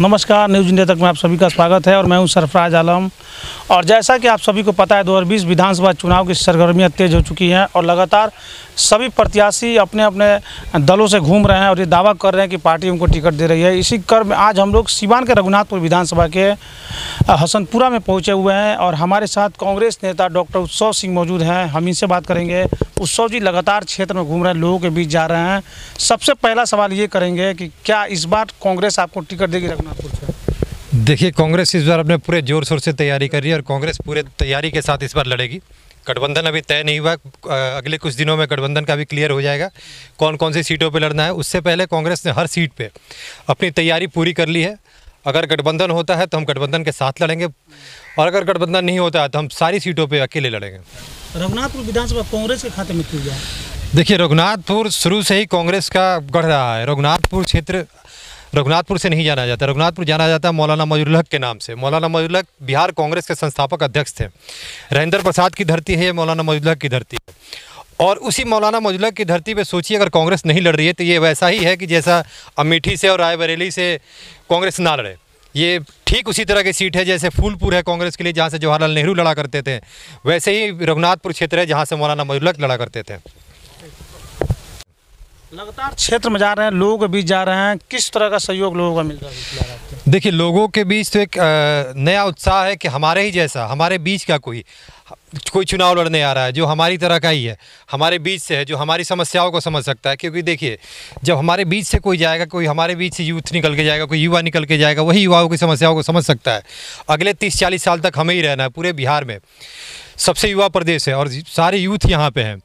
नमस्कार news India तक में आप सभी का स्वागत है और मैं हूँ सरफराज आलम। और जैसा कि आप सभी को पता है 2020 विधानसभा चुनाव की सरगर्मियाँ तेज हो चुकी हैं और लगातार सभी प्रत्याशी अपने अपने दलों से घूम रहे हैं और ये दावा कर रहे हैं कि पार्टी उनको टिकट दे रही है। इसी क्रम में आज हम लोग सिवान के रघुनाथपुर विधानसभा के हसनपुरा में पहुँचे हुए हैं और हमारे साथ कांग्रेस नेता डॉक्टर उत्सव सिंह मौजूद हैं। हम इनसे बात करेंगे। उत्सव जी लगातार क्षेत्र में घूम रहे हैं, लोगों के बीच जा रहे हैं। सबसे पहला सवाल ये करेंगे कि क्या इस बार कांग्रेस आपको टिकट देगी रघुनाथपुर से? देखिए, कांग्रेस इस बार अपने पूरे ज़ोर शोर से तैयारी कर रही है और कांग्रेस पूरे तैयारी के साथ इस बार लड़ेगी। गठबंधन अभी तय नहीं हुआ अगले कुछ दिनों में गठबंधन का भी क्लियर हो जाएगा कौन कौन सी सीटों पर लड़ना है। उससे पहले कांग्रेस ने हर सीट पर अपनी तैयारी पूरी कर ली है। अगर गठबंधन होता है तो हम गठबंधन के साथ लड़ेंगे और अगर गठबंधन नहीं होता है तो हम सारी सीटों पे अकेले लड़ेंगे। रघुनाथपुर विधानसभा कांग्रेस के खाते में क्यों गया? देखिए रघुनाथपुर शुरू से ही कांग्रेस का गढ़ रहा है। रघुनाथपुर क्षेत्र रघुनाथपुर से नहीं जाना जाता। रघुनाथपुर जाना जाता है मौलाना मजरुल के नाम से। मौलाना मजरुल बिहार कांग्रेस के संस्थापक अध्यक्ष थे। राजेंद्र प्रसाद की धरती है ये मौलाना मजरुल की धरती है। और उसी मौलाना मौजूदा की धरती पे सोचिए, अगर कांग्रेस नहीं लड़ रही है तो ये वैसा ही है कि जैसा अमेठी से और रायबरेली से कांग्रेस ना लड़े। ये ठीक उसी तरह की सीट है जैसे फूलपुर है कांग्रेस के लिए, जहाँ से जवाहरलाल नेहरू लड़ा करते थे, वैसे ही रघुनाथपुर क्षेत्र है जहाँ से मौलाना मौजूदा लड़ा करते थे। लगातार क्षेत्र में जा रहे हैं, लोगों के बीच जा रहे हैं। किस तरह का सहयोग लोगों का मिल रहा है? देखिए, लोगों के बीच तो एक नया उत्साह है कि हमारे ही जैसा, हमारे बीच का कोई कोई चुनाव लड़ने आ रहा है, जो हमारी तरह का ही है, हमारे बीच से है, जो हमारी समस्याओं को समझ सकता है। क्योंकि देखिए, जब हमारे बीच से कोई जाएगा, कोई हमारे बीच से यूथ निकल के जाएगा, कोई युवा निकल के जाएगा, वही युवाओं की समस्याओं को समझ सकता है। अगले तीस चालीस साल तक हमें ही रहना है, पूरे बिहार में। सबसे युवा प्रदेश है और सारे यूथ यहाँ पे हैं।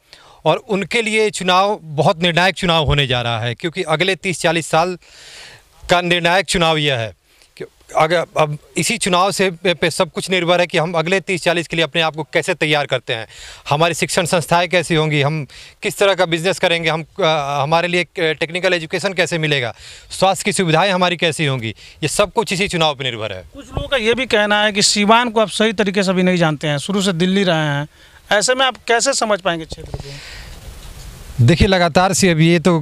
और उनके लिए चुनाव बहुत निर्णायक चुनाव होने जा रहा है क्योंकि अगले तीस चालीस साल का निर्णायक चुनाव यह है कि अगर अब इसी चुनाव से पे सब कुछ निर्भर है कि हम अगले तीस चालीस के लिए अपने आप को कैसे तैयार करते हैं। हमारी शिक्षण संस्थाएँ कैसी होंगी हम किस तरह का बिज़नेस करेंगे हम अ, हमारे लिए टेक्निकल एजुकेशन कैसे मिलेगा स्वास्थ्य की सुविधाएँ हमारी कैसी होंगी ये सब कुछ इसी चुनाव पर निर्भर है। कुछ लोगों का ये भी कहना है कि सीवान को आप सही तरीके से अभी नहीं जानते हैं शुरू से दिल्ली रहे हैं ऐसे में आप कैसे समझ पाएँगे क्षेत्र को? देखिए, लगातार से अभी ये तो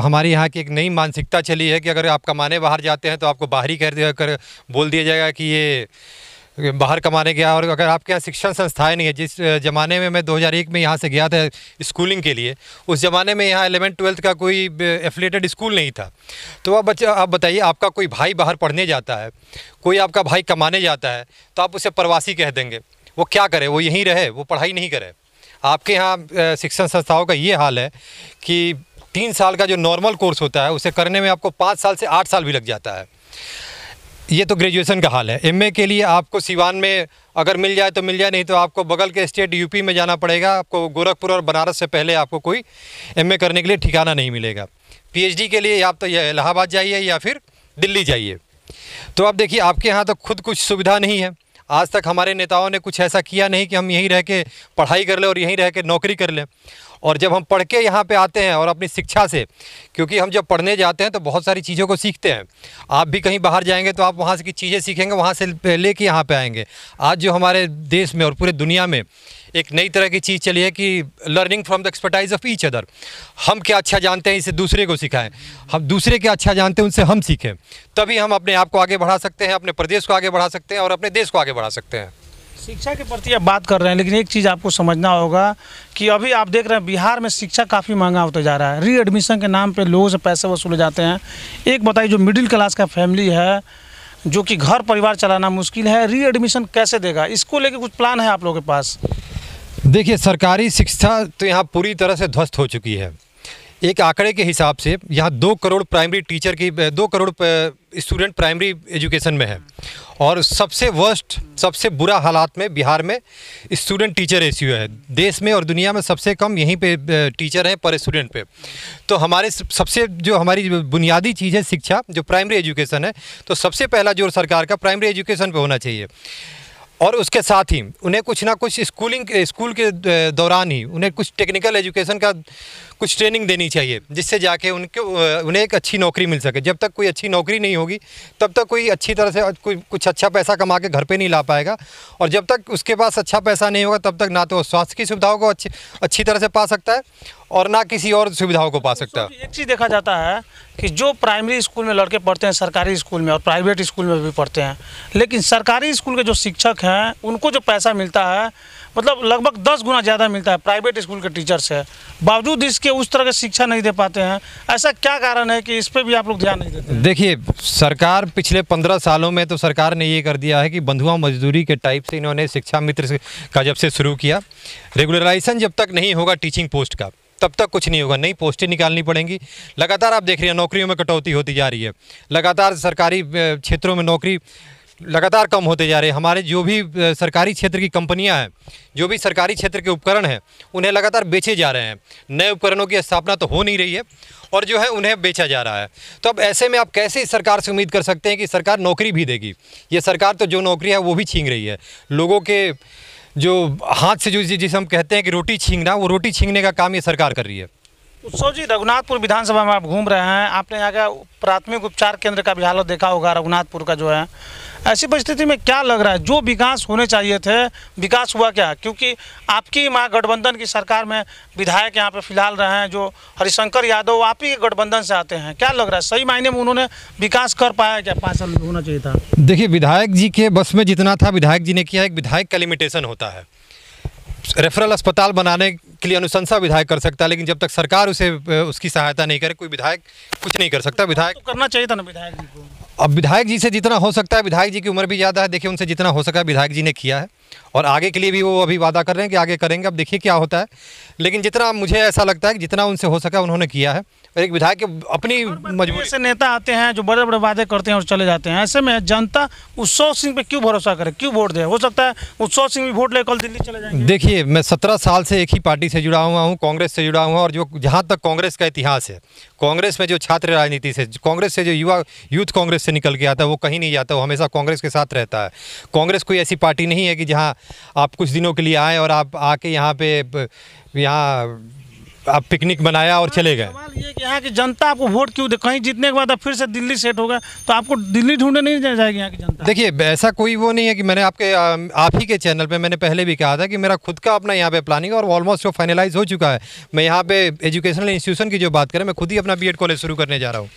हमारे यहाँ की एक नई मानसिकता चली है कि अगर आप कमाने बाहर जाते हैं तो आपको बाहरी कह दिया, कर, बोल दिया जाएगा कि ये बाहर कमाने गया और अगर आपके यहाँ शिक्षण संस्थाएँ नहीं है, जिस ज़माने में मैं 2001 में यहाँ से गया था स्कूलिंग के लिए, उस ज़माने में यहाँ एलेवेंथ ट्वेल्थ का कोई एफिलेटेड स्कूल नहीं था। तो आप बच्चा, आप बताइए, आपका कोई भाई बाहर पढ़ने जाता है, कोई आपका भाई कमाने जाता है तो आप उसे प्रवासी कह देंगे। वो क्या करे? वो यहीं रहे, वो पढ़ाई नहीं करे। आपके यहाँ शिक्षण संस्थाओं का ये हाल है कि तीन साल का जो नॉर्मल कोर्स होता है, उसे करने में आपको पाँच साल से आठ साल भी लग जाता है। ये तो ग्रेजुएशन का हाल है। एमए के लिए आपको सिवान में अगर मिल जाए तो मिल जाए, नहीं तो आपको बगल के स्टेट यूपी में जाना पड़ेगा। आपको गोरखपुर और बनारस से पहले आपको कोई एमए करने के लिए ठिकाना नहीं मिलेगा। पीएचडी के लिए आप तो ये इलाहाबाद जाइए या फिर दिल्ली जाइए। तो अब देखिए, आपके यहाँ तो खुद कुछ सुविधा नहीं है। आज तक हमारे नेताओं ने कुछ ऐसा किया नहीं कि हम यहीं रह के पढ़ाई कर लें और यहीं रह के नौकरी कर लें। और जब हम पढ़ के यहाँ पे आते हैं और अपनी शिक्षा से, क्योंकि हम जब पढ़ने जाते हैं तो बहुत सारी चीज़ों को सीखते हैं। आप भी कहीं बाहर जाएँगे तो आप वहाँ से की चीज़ें सीखेंगे, वहाँ से लेके यहाँ पर आएँगे। आज जो हमारे देश में और पूरे दुनिया में एक नई तरह की चीज़ चली है कि learning from the expertise of each other हम क्या अच्छा जानते हैं, इसे दूसरे को सिखाएँ। हम दूसरे क्या अच्छा जानते हैं, उनसे हम सीखें। तभी हम अपने आप को आगे बढ़ा सकते हैं, अपने प्रदेश को आगे बढ़ा सकते हैं और अपने देश को आगे बढ़ा सकते हैं। शिक्षा के प्रति आप बात कर रहे हैं, लेकिन एक चीज़ आपको समझना होगा कि अभी आप देख रहे हैं, बिहार में शिक्षा काफ़ी महँगा होता जा रहा है। री एडमिशन के नाम पे लोगों से पैसे वसूले जाते हैं। एक बताइए, जो मिडिल क्लास का फैमिली है, जो कि घर परिवार चलाना मुश्किल है री एडमिशन कैसे देगा? इसको लेके कुछ प्लान है आप लोगों के पास? देखिए, सरकारी शिक्षा तो यहाँ पूरी तरह से ध्वस्त हो चुकी है। एक आंकड़े के हिसाब से यहाँ दो करोड़ प्राइमरी टीचर की, दो करोड़ स्टूडेंट प्राइमरी एजुकेशन में है। और सबसे वर्स्ट, सबसे बुरा हालात में बिहार में स्टूडेंट टीचर रेशियो है। देश में और दुनिया में सबसे कम यहीं पे टीचर हैं पर स्टूडेंट पे। तो हमारे सबसे जो हमारी बुनियादी चीज़ है शिक्षा, जो प्राइमरी एजुकेशन है तो सबसे पहला ज़ोर सरकार का प्राइमरी एजुकेशन पे होना चाहिए। और उसके साथ ही उन्हें कुछ ना कुछ स्कूलिंग स्कूल के दौरान ही उन्हें कुछ टेक्निकल एजुकेशन का कुछ ट्रेनिंग देनी चाहिए, जिससे जाके उनके उन्हें एक अच्छी नौकरी मिल सके। जब तक कोई अच्छी नौकरी नहीं होगी, तब तक कोई अच्छी तरह से कोई, कुछ अच्छा पैसा कमा के घर पे नहीं ला पाएगा। और जब तक उसके पास अच्छा पैसा नहीं होगा, तब तक ना तो स्वास्थ्य की सुविधाओं को अच्छी अच्छी तरह से पा सकता है। और ना किसी और सुविधाओं को पा सकता। है एक चीज़ देखा जाता है कि जो प्राइमरी स्कूल में लड़के पढ़ते हैं सरकारी स्कूल में और प्राइवेट स्कूल में भी पढ़ते हैं लेकिन सरकारी स्कूल के जो शिक्षक हैं उनको जो पैसा मिलता है मतलब लगभग दस गुना ज़्यादा मिलता है प्राइवेट स्कूल के टीचर से। बावजूद इसके उस तरह की शिक्षा नहीं दे पाते हैं। ऐसा क्या कारण है कि इस पर भी आप लोग ध्यान नहीं देते देखिए सरकार पिछले पंद्रह सालों में तो सरकार ने ये कर दिया है कि बंधुआ मजदूरी के टाइप से इन्होंने शिक्षा मित्र का जब से शुरू किया रेगुलराइजेशन जब तक नहीं होगा टीचिंग पोस्ट का। तब तक कुछ नहीं होगा। नई पोस्टें निकालनी पड़ेंगी। लगातार आप देख रहे हैं, नौकरियों में कटौती होती जा रही है। लगातार सरकारी क्षेत्रों में नौकरी लगातार कम होते जा रहे हैं। हमारे जो भी सरकारी क्षेत्र की कंपनियाँ हैं, जो भी सरकारी क्षेत्र के उपकरण हैं, उन्हें लगातार बेचे जा रहे हैं। नए उपकरणों की स्थापना तो हो नहीं रही है और जो है उन्हें बेचा जा रहा है। तो अब ऐसे में आप कैसे इस सरकार से उम्मीद कर सकते हैं कि सरकार नौकरी भी देगी? ये सरकार तो जो नौकरी है, वो भी छीन रही है। लोगों के जो हाथ से जो जिसे हम कहते हैं कि रोटी छीनना वो रोटी छीनने का काम ये सरकार कर रही है। उत्सव जी, रघुनाथपुर विधानसभा में आप घूम रहे हैं। आपने यहाँ का प्राथमिक उपचार केंद्र का भी हालत देखा होगा, रघुनाथपुर का जो है। ऐसी परिस्थिति में क्या लग रहा है? जो विकास होने चाहिए थे, विकास हुआ क्या? क्योंकि आपकी महागठबंधन की सरकार में विधायक यहाँ पे फ़िलहाल रहे हैं, जो हरिशंकर यादव, आप ही गठबंधन से आते हैं। क्या लग रहा है? सही मायने में उन्होंने विकास कर पाया क्या? पाँच साल होना चाहिए था। देखिए, विधायक जी के बस में जितना था, विधायक जी ने किया, एक विधायक का लिमिटेशन होता है। रेफरल अस्पताल बनाने के लिए अनुशंसा विधायक कर सकता है लेकिन जब तक सरकार उसे उसकी सहायता नहीं करे कोई विधायक कुछ नहीं कर सकता। विधायक तो करना चाहिए था ना विधायक जी को। अब विधायक जी से जितना हो सकता है विधायक जी की उम्र भी ज़्यादा है देखिए उनसे जितना हो सका विधायक जी ने किया है। और आगे के लिए भी वो अभी वादा कर रहे हैं कि आगे करेंगे। अब देखिए क्या होता है। लेकिन जितना मुझे ऐसा लगता है कि जितना उनसे हो सका उन्होंने किया है। और एक विधायक अपनी मजबूरी ऐसे नेता आते हैं जो बड़े बड़े वादे करते हैं और चले जाते हैं। ऐसे में जनता उत्सव सिंह पे क्यों भरोसा करे? क्यों वोट दे? हो सकता है उत्सव सिंह भी वोट ले कल दिल्ली चले जाएँगे। देखिए मैं सत्रह साल से एक ही पार्टी से जुड़ा हुआ हूँ कांग्रेस से जुड़ा हुआ और जो जहाँ तक कांग्रेस का इतिहास है कांग्रेस में जो छात्र राजनीति से कांग्रेस से जो युवा यूथ कांग्रेस से निकल के आता है वो कहीं नहीं जाता वो हमेशा कांग्रेस के साथ रहता है। कांग्रेस कोई ऐसी पार्टी नहीं है कि जहाँ आप कुछ दिनों के लिए आए और आप आके यहाँ पे यहाँ आप पिकनिक बनाया और चले गए। सवाल ये कि यहाँ की जनता आपको वोट क्यों दे? कहीं जीतने के बाद आप फिर से दिल्ली सेट हो गए तो आपको दिल्ली ढूँढने नहीं जाएगी यहाँ की जनता? देखिए ऐसा कोई वो नहीं है कि मैंने आपके आप ही के चैनल पे मैंने पहले भी कहा था कि मेरा खुद का अपना यहाँ पे प्लानिंग और ऑलमोस्ट वो फाइनलाइज हो चुका है। मैं यहाँ पे एजुकेशनल इंस्टीट्यूशन की जो बात करें मैं खुद ही अपना बीएड कॉलेज शुरू करने जा रहा हूँ।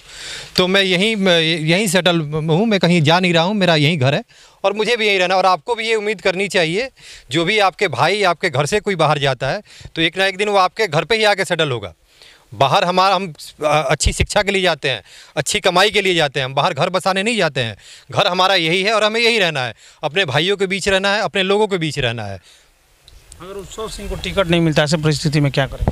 तो मैं यहीं यहीं सेटल हूँ मैं कहीं जा नहीं रहा हूँ मेरा यहीं घर है और मुझे भी यहीं रहना, और आपको भी ये उम्मीद करनी चाहिए, जो भी आपके भाई आपके घर से कोई बाहर जाता है तो एक ना एक दिन वो आपके घर पर ही आके सेटल होगा। बाहर हमारा, हम अच्छी शिक्षा के लिए जाते हैं, अच्छी कमाई के लिए जाते हैं, हम बाहर घर बसाने नहीं जाते हैं। घर हमारा यही है और हमें यही रहना है, अपने भाइयों के बीच रहना है, अपने लोगों के बीच रहना है। अगर उत्सव सिंह को टिकट नहीं मिलता, ऐसे परिस्थिति में क्या करें?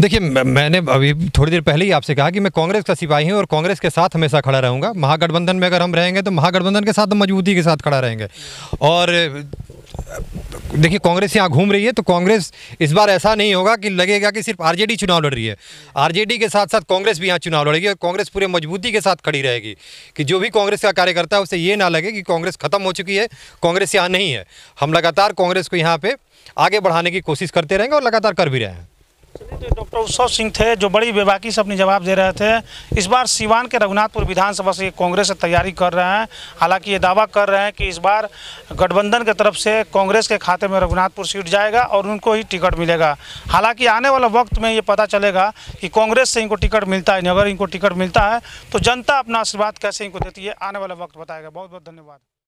देखिए मैंने अभी थोड़ी देर पहले ही आपसे कहा कि मैं कांग्रेस का सिपाही हूँ और कांग्रेस के साथ हमेशा खड़ा रहूँगा। महागठबंधन में अगर हम रहेंगे तो महागठबंधन के साथ मजबूती के साथ खड़ा रहेंगे। और, देखिए, कांग्रेस यहाँ घूम रही है तो कांग्रेस इस बार ऐसा नहीं होगा कि लगेगा कि सिर्फ़ आरजेडी चुनाव लड़ रही है। आरजेडी के साथ साथ कांग्रेस भी यहाँ चुनाव लड़ेगी और कांग्रेस पूरे मजबूती के साथ खड़ी रहेगी कि जो भी कांग्रेस का कार्यकर्ता है, उसे ये ना लगे कि कांग्रेस खत्म हो चुकी है, कांग्रेस यहाँ नहीं है। हम लगातार कांग्रेस को यहाँ पर आगे बढ़ाने की कोशिश करते रहेंगे और लगातार कर भी रहे हैं। डॉक्टर उत्सव सिंह थे जो बड़ी बेबाकी से अपनी जवाब दे रहे थे। इस बार सिवान के रघुनाथपुर विधानसभा से कांग्रेस तैयारी कर रहे हैं। हालाँकि ये दावा कर रहे हैं कि इस बार गठबंधन के तरफ़ से कांग्रेस के खाते में रघुनाथपुर सीट जाएगा और उनको ही टिकट मिलेगा। हालाँकि आने वाला वक्त में ये पता चलेगा कि कांग्रेस से इनको टिकट मिलता है नहीं अगर इनको टिकट मिलता है। तो जनता अपना आशीर्वाद कैसे इनको देती है, आने वाला वक्त बताएगा। बहुत बहुत धन्यवाद।